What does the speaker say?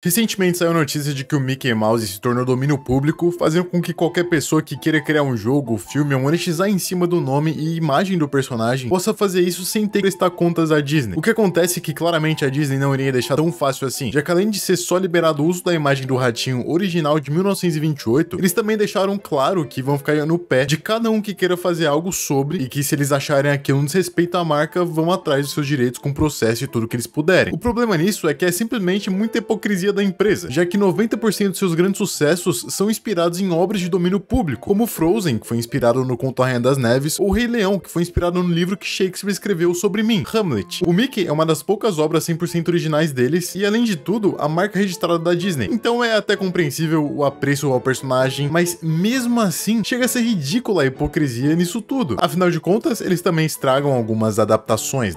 Recentemente saiu notícia de que o Mickey Mouse se tornou domínio público, fazendo com que qualquer pessoa que queira criar um jogo, filme ou monetizar em cima do nome e imagem do personagem possa fazer isso sem ter que prestar contas à Disney. O que acontece é que claramente a Disney não iria deixar tão fácil assim, já que além de ser só liberado o uso da imagem do ratinho original de 1928, eles também deixaram claro que vão ficar no pé de cada um que queira fazer algo sobre e que se eles acharem aquilo um desrespeito à marca, vão atrás dos seus direitos com processo e tudo que eles puderem. O problema nisso é que é simplesmente muita hipocrisia da empresa, já que 90% de seus grandes sucessos são inspirados em obras de domínio público, como Frozen, que foi inspirado no conto Rainha das Neves, ou Rei Leão, que foi inspirado no livro que Shakespeare escreveu sobre mim, Hamlet. O Mickey é uma das poucas obras 100% originais deles, e além de tudo, a marca registrada da Disney. Então é até compreensível o apreço ao personagem, mas mesmo assim, chega a ser ridícula a hipocrisia nisso tudo. Afinal de contas, eles também estragam algumas adaptações, né?